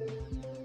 Thank you.